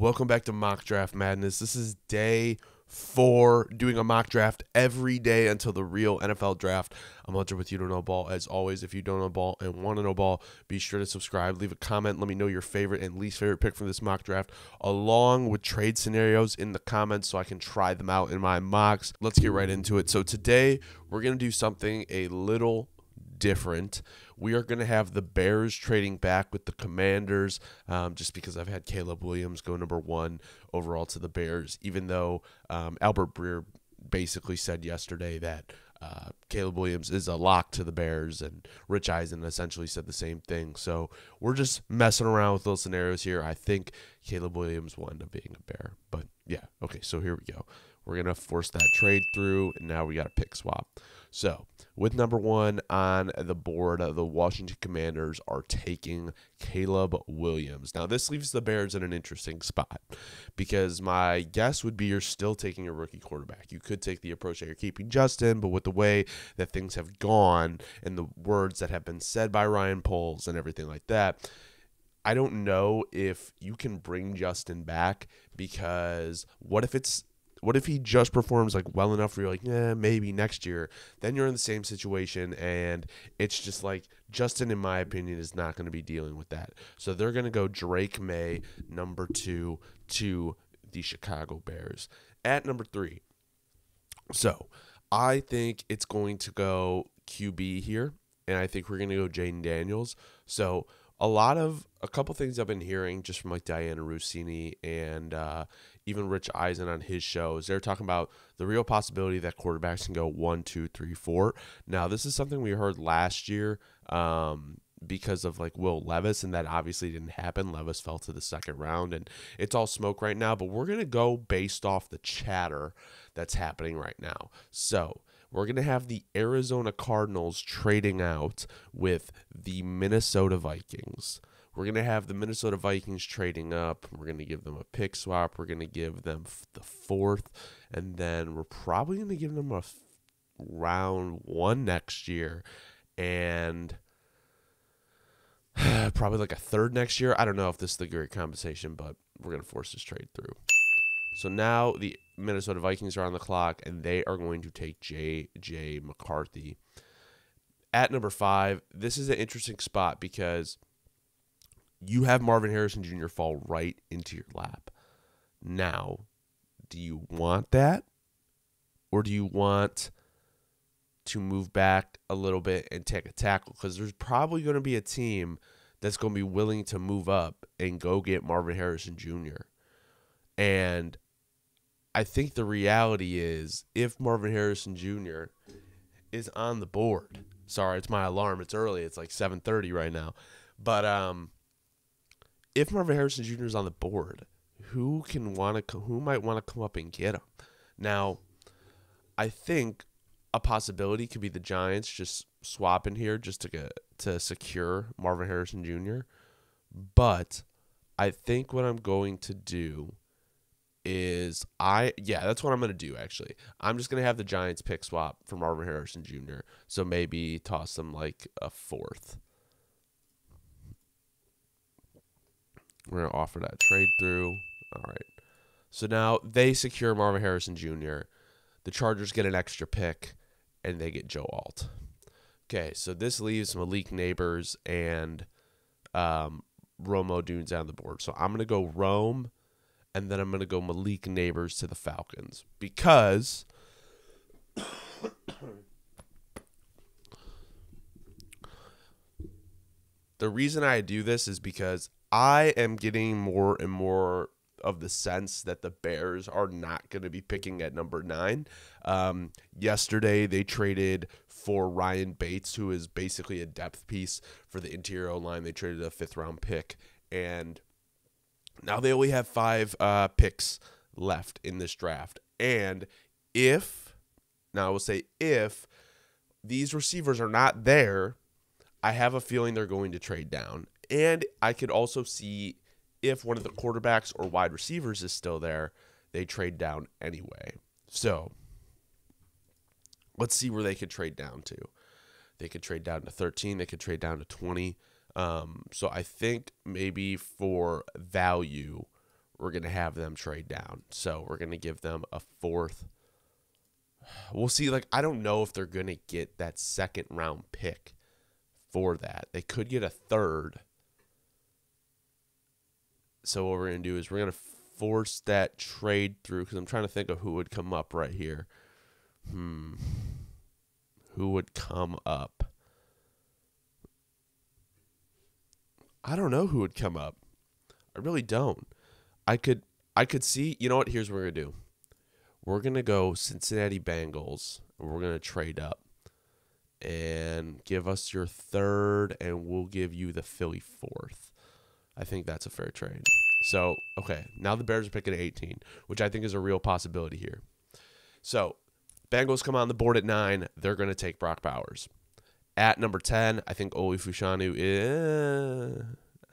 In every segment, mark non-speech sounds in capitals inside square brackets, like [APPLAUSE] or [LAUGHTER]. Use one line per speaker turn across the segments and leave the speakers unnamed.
Welcome back to Mock Draft Madness. This is day four, doing a mock draft every day until the real NFL draft. I'm Hunter with You Don't Know Ball. As always, if you don't know ball and want to know ball, be sure to subscribe, leave a comment, let me know your favorite and least favorite pick from this mock draft, along with trade scenarios in the comments so I can try them out in my mocks. Let's get right into it. So today, we're going to do something a little different. We are going to have the Bears trading back with the Commanders um, just because I've had Caleb Williams go number one overall to the Bears, even though um, Albert Breer basically said yesterday that uh, Caleb Williams is a lock to the Bears, and Rich Eisen essentially said the same thing. So we're just messing around with those scenarios here. I think Caleb Williams will end up being a Bear. But yeah, okay, so here we go. We're going to force that trade through, and now we got a pick swap. So, with number one on the board, the Washington Commanders are taking Caleb Williams. Now, this leaves the Bears in an interesting spot because my guess would be you're still taking a rookie quarterback. You could take the approach that you're keeping Justin, but with the way that things have gone and the words that have been said by Ryan Poles and everything like that, I don't know if you can bring Justin back because what if it's what if he just performs like well enough where you're like, yeah, maybe next year? Then you're in the same situation, and it's just like Justin, in my opinion, is not going to be dealing with that. So they're going to go Drake Maye number two, to the Chicago Bears. At number three, so I think it's going to go QB here, and I think we're going to go Jayden Daniels. So a lot of a couple things I've been hearing just from like Dianna Russini and uh, even Rich Eisen on his shows. They're talking about the real possibility that quarterbacks can go one, two, three, four. Now, this is something we heard last year um, because of like Will Levis, and that obviously didn't happen. Levis fell to the second round, and it's all smoke right now. But we're gonna go based off the chatter that's happening right now. So we're going to have the Arizona Cardinals trading out with the Minnesota Vikings. We're going to have the Minnesota Vikings trading up. We're going to give them a pick swap. We're going to give them the fourth. And then we're probably going to give them a round one next year. And [SIGHS] probably like a third next year. I don't know if this is the great compensation, but we're going to force this trade through. So now the Minnesota Vikings are on the clock, and they are going to take J.J. McCarthy. At number five, this is an interesting spot because you have Marvin Harrison Jr. fall right into your lap. Now, do you want that? Or do you want to move back a little bit and take a tackle? Because there's probably going to be a team that's going to be willing to move up and go get Marvin Harrison Jr. And I think the reality is if Marvin Harrison Jr. is on the board. Sorry, it's my alarm. It's early. It's like 7:30 right now. But um if Marvin Harrison Jr. is on the board, who can want to who might want to come up and get him? Now, I think a possibility could be the Giants just swapping here just to get to secure Marvin Harrison Jr. But I think what I'm going to do is I yeah, that's what I'm gonna do actually. I'm just gonna have the Giants pick swap for Marvin Harrison Jr. So maybe toss them like a fourth. We're gonna offer that trade through. All right. So now they secure Marvin Harrison Jr. The Chargers get an extra pick, and they get Joe Alt. Okay, so this leaves Malik Nabers and um, Rome Odunze on the board. So I'm gonna go Rome and then I'm going to go Malik Nabers to the Falcons because [COUGHS] the reason I do this is because I am getting more and more of the sense that the Bears are not going to be picking at number nine. Um, yesterday, they traded for Ryan Bates, who is basically a depth piece for the interior line. They traded a fifth round pick, and now they only have five uh, picks left in this draft. And if, now I will say if these receivers are not there, I have a feeling they're going to trade down. And I could also see if one of the quarterbacks or wide receivers is still there, they trade down anyway. So let's see where they could trade down to. They could trade down to 13, they could trade down to 20. Um, so I think maybe for value, we're going to have them trade down. So we're going to give them a fourth. We'll see. Like, I don't know if they're going to get that second round pick for that. They could get a third. So what we're going to do is we're going to force that trade through because I'm trying to think of who would come up right here. Hmm. Who would come up? I don't know who would come up. I really don't. I could I could see, you know what? Here's what we're going to do. We're going to go Cincinnati Bengals we're going to trade up and give us your third and we'll give you the Philly fourth. I think that's a fair trade. So, okay, now the Bears are picking at 18, which I think is a real possibility here. So, Bengals come on the board at 9. They're going to take Brock Bowers. At number 10, I think Olu Fashanu is.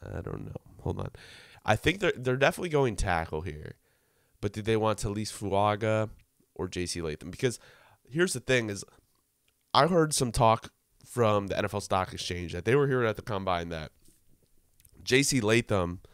I don't know. Hold on. I think they're, they're definitely going tackle here. But do they want Taliese Fuaga or JC Latham? Because here's the thing is I heard some talk from the NFL Stock Exchange that they were hearing at the combine that JC Latham –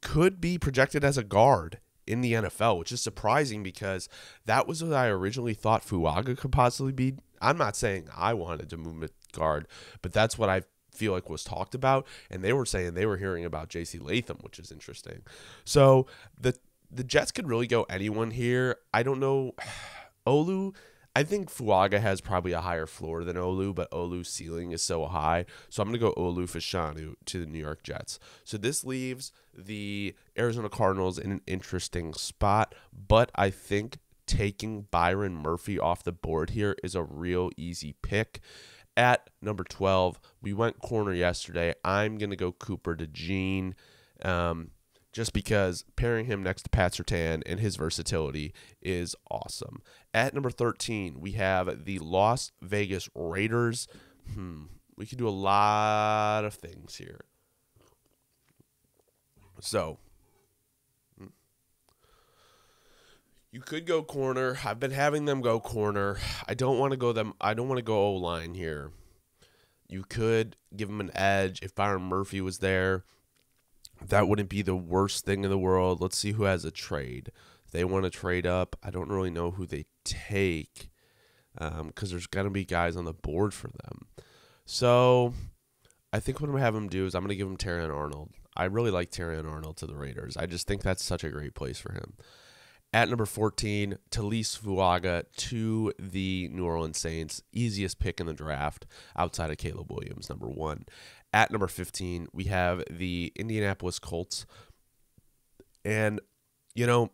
could be projected as a guard in the NFL, which is surprising because that was what I originally thought Fuaga could possibly be. I'm not saying I wanted to move a guard, but that's what I feel like was talked about. And they were saying they were hearing about JC Latham, which is interesting. So the the Jets could really go anyone here. I don't know. [SIGHS] Olu I think Fuaga has probably a higher floor than Olu, but Olu's ceiling is so high. So I'm going to go Olu Fashanu to the New York Jets. So this leaves the Arizona Cardinals in an interesting spot, but I think taking Byron Murphy off the board here is a real easy pick. At number 12, we went corner yesterday. I'm going to go Cooper DeJean. Um, just because pairing him next to Pat Surtain and his versatility is awesome. At number 13, we have the Las Vegas Raiders. Hmm, we could do a lot of things here. So, hmm. you could go corner. I've been having them go corner. I don't want to go them. I don't want to go O line here. You could give them an edge if Byron Murphy was there that wouldn't be the worst thing in the world. Let's see who has a trade. They want to trade up. I don't really know who they take because um, there's going to be guys on the board for them. So I think what I'm going to have them do is I'm going to give him Terrion Arnold. I really like Terrion Arnold to the Raiders. I just think that's such a great place for him. At number 14, Taliese Fuaga to the New Orleans Saints. Easiest pick in the draft outside of Caleb Williams, number one. At number 15, we have the Indianapolis Colts. And, you know,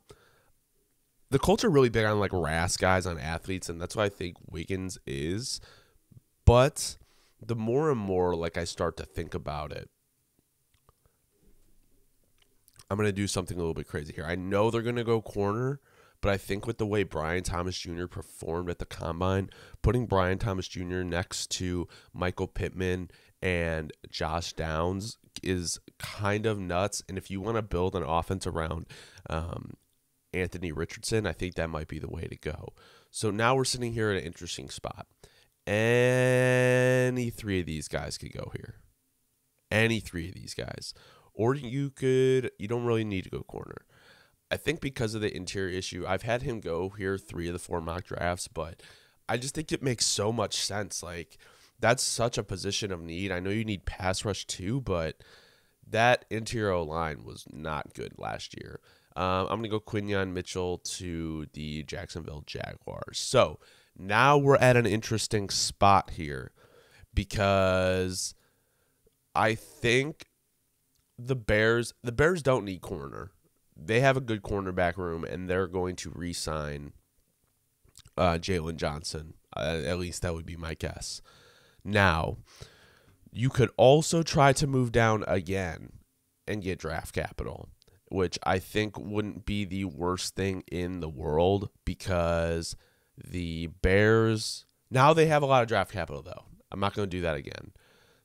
the Colts are really big on like RAS guys, on athletes, and that's what I think Wiggins is. But the more and more like I start to think about it, I'm going to do something a little bit crazy here. I know they're going to go corner, but I think with the way Brian Thomas Jr. performed at the combine, putting Brian Thomas Jr. next to Michael Pittman and Josh Downs is kind of nuts. And if you want to build an offense around um, Anthony Richardson, I think that might be the way to go. So now we're sitting here at an interesting spot. Any three of these guys could go here. Any three of these guys. Or you could, you don't really need to go corner. I think because of the interior issue, I've had him go here three of the four mock drafts, but I just think it makes so much sense. Like, that's such a position of need. I know you need pass rush too, but that interior line was not good last year. Um, I'm going to go Quinyon Mitchell to the Jacksonville Jaguars. So now we're at an interesting spot here because I think the Bears the Bears don't need corner. They have a good cornerback room, and they're going to re-sign uh, Jaylon Johnson. Uh, at least that would be my guess. Now, you could also try to move down again and get draft capital, which I think wouldn't be the worst thing in the world because the Bears now they have a lot of draft capital though. I'm not going to do that again.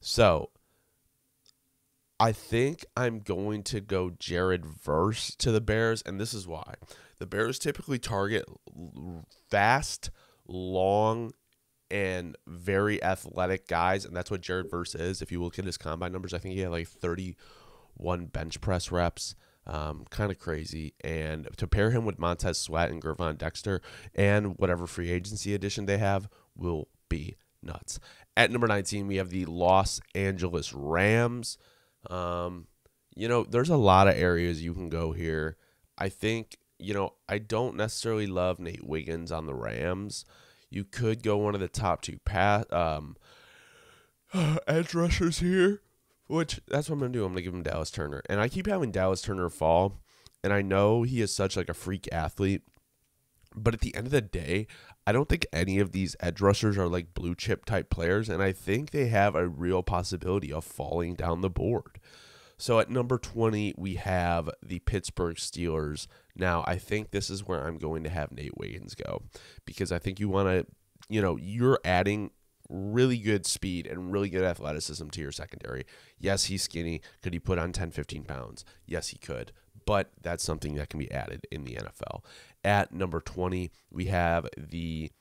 So, I think I'm going to go Jared Verse to the Bears, and this is why. The Bears typically target fast, long, and very athletic guys, and that's what Jared Verse is. If you look at his combine numbers, I think he had like 31 bench press reps. Um, kind of crazy. And to pair him with Montez Sweat and Gervon Dexter and whatever free agency addition they have will be nuts. At number 19, we have the Los Angeles Rams. Um, you know, there's a lot of areas you can go here. I think, you know, I don't necessarily love Nate Wiggins on the Rams. You could go one of the top two pass um, [SIGHS] edge rushers here. Which that's what I'm gonna do. I'm gonna give him Dallas Turner, and I keep having Dallas Turner fall, and I know he is such like a freak athlete, but at the end of the day, I don't think any of these edge rushers are like blue chip type players, and I think they have a real possibility of falling down the board. So at number 20, we have the Pittsburgh Steelers. Now, I think this is where I'm going to have Nate Wiggins go because I think you want to, you know, you're adding really good speed and really good athleticism to your secondary. Yes, he's skinny. Could he put on 10, 15 pounds? Yes, he could. But that's something that can be added in the NFL. At number 20, we have the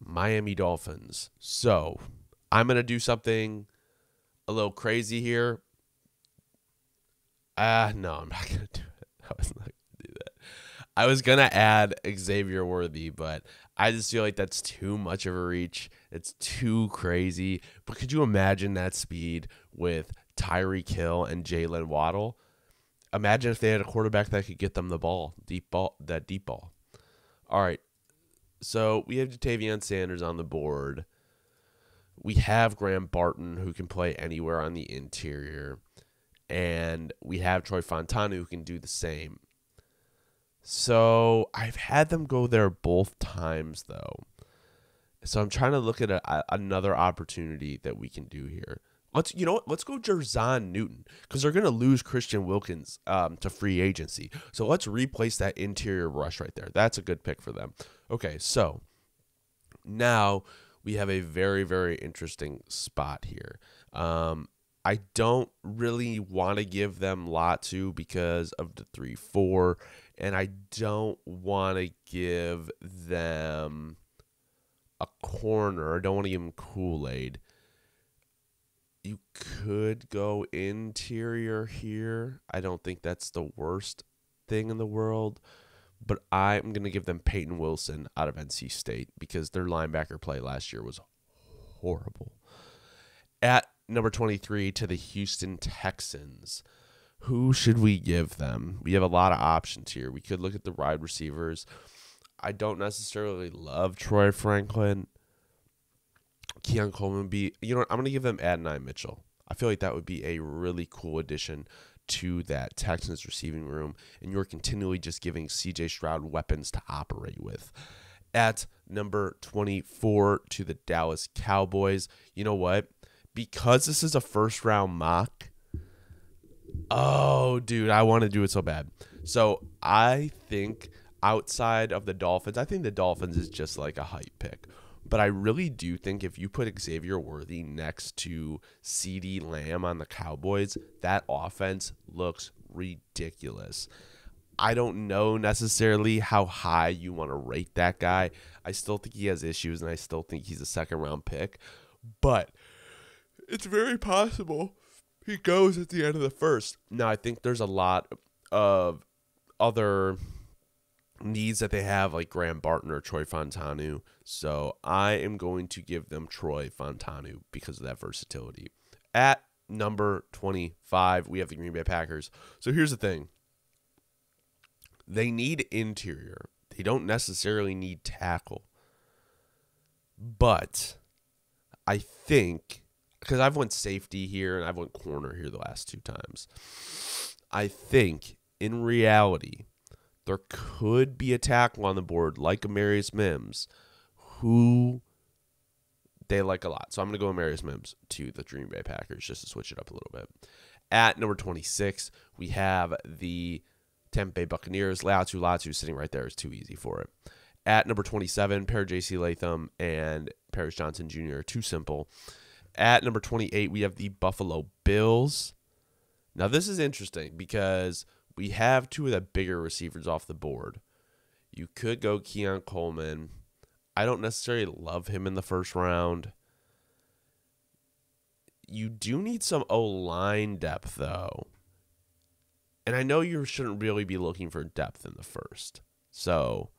Miami Dolphins. So I'm going to do something a little crazy here. Ah, uh, no, I'm not [LAUGHS] to do it. [LAUGHS] I was not going to do that. I was to add Xavier Worthy, but I just feel like that's too much of a reach. It's too crazy. But could you imagine that speed with Tyreek Hill and Jaylen Waddle? Imagine if they had a quarterback that could get them the ball, deep ball, that deep ball. All right. So we have Ja'Tavion Sanders on the board. We have Graham Barton who can play anywhere on the interior. And we have Troy Fautanu who can do the same. So I've had them go there both times though. So I'm trying to look at a, another opportunity that we can do here. Let's you know what? Let's go Jer'Zhan Newton because they're gonna lose Christian Wilkins um, to free agency. So let's replace that interior rush right there. That's a good pick for them. Okay, so now we have a very very interesting spot here. Um, I don't really want to give them Latu because of the three four and I don't want to give them a corner. I don't want to give them Kool Aid. You could go interior here. I don't think that's the worst thing in the world, but I'm going to give them Payton Wilson out of NC State because their linebacker play last year was horrible. At number 23 to the Houston Texans who should we give them? We have a lot of options here. We could look at the wide receivers. I don't necessarily love Troy Franklin. Keon Coleman be you know what, I'm gonna give them Adonai Mitchell. I feel like that would be a really cool addition to that Texans receiving room, and you're continually just giving CJ Stroud weapons to operate with. At number 24 to the Dallas Cowboys, you know what? Because this is a first round mock, Oh, dude, I want to do it so bad. So I think outside of the Dolphins, I think the Dolphins is just like a hype pick. But I really do think if you put Xavier Worthy next to CeeDee Lamb on the Cowboys, that offense looks ridiculous. I don't know necessarily how high you want to rate that guy. I still think he has issues and I still think he's a second round pick. But it's very possible he goes at the end of the first. Now, I think there's a lot of other needs that they have, like Graham Barton or Troy Fautanu. So I am going to give them Troy Fautanu because of that versatility. At number 25, we have the Green Bay Packers. So here's the thing they need interior, they don't necessarily need tackle. But I think because I've went safety here and I've went corner here the last two times. I think in reality there could be a tackle on the board like Amarius Mims, who they like a lot. So I'm going to go Amarius Mims to the Green Bay Packers just to switch it up a little bit. At number 26, we have the Tampa Bay Buccaneers. Laiatu Latu sitting right there is too easy for it. At number 27, pair J.C. Latham and Paris Johnson Jr. Are too simple. At number 28, we have the Buffalo Bills. Now, this is interesting because we have two of the bigger receivers off the board. You could go Keon Coleman. I don't necessarily love him in the first round. You do need some O line depth, though. And I know you shouldn't really be looking for depth in the first. So,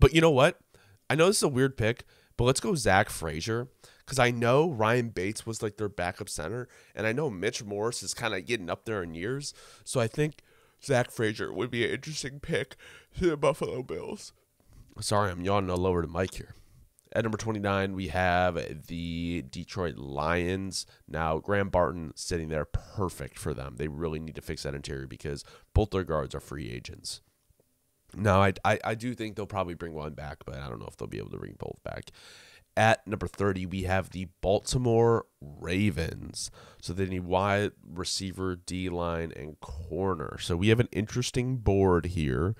but you know what? I know this is a weird pick, but let's go Zach Frazier because I know Ryan Bates was like their backup center, and I know Mitch Morse is kind of getting up there in years. So I think Zach Frazier would be an interesting pick to the Buffalo Bills. Sorry, I'm yawning all over the mic here. At number 29, we have the Detroit Lions. Now, Graham Barton sitting there perfect for them. They really need to fix that interior because both their guards are free agents. Now, I, I, I do think they'll probably bring one back, but I don't know if they'll be able to bring both back. At number 30, we have the Baltimore Ravens. So they need wide receiver, D line, and corner. So we have an interesting board here.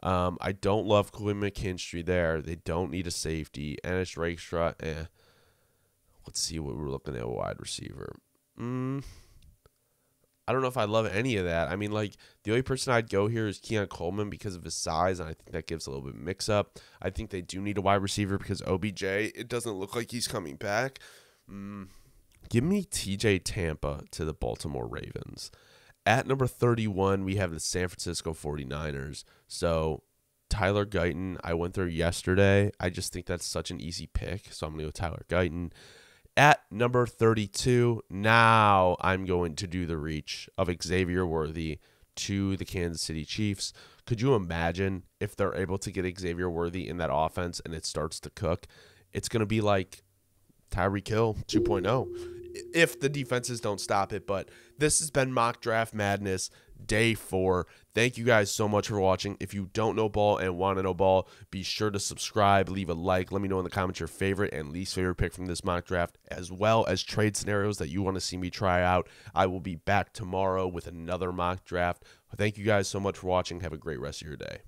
Um, I don't love Quinn McKinstry there. They don't need a safety. Ennis Rakestraw, eh. Let's see what we're looking at a wide receiver. Mm, I don't know if I love any of that. I mean, like the only person I'd go here is Keon Coleman because of his size, and I think that gives a little bit mix up. I think they do need a wide receiver because OBJ, it doesn't look like he's coming back. Mm, give me TJ Tampa to the Baltimore Ravens. At number 31, we have the San Francisco 49ers. So Tyler Guyton, I went there yesterday. I just think that's such an easy pick. So I'm going to go Tyler Guyton. At number 32, now I'm going to do the reach of Xavier Worthy to the Kansas City Chiefs. Could you imagine if they're able to get Xavier Worthy in that offense and it starts to cook? It's going to be like Tyreek Hill 2.0 if the defenses don't stop it. But this has been Mock Draft Madness day four. Thank you guys so much for watching. If you don't know ball and want to know ball, be sure to subscribe, leave a like. Let me know in the comments your favorite and least favorite pick from this mock draft, as well as trade scenarios that you want to see me try out. I will be back tomorrow with another mock draft. Thank you guys so much for watching. Have a great rest of your day.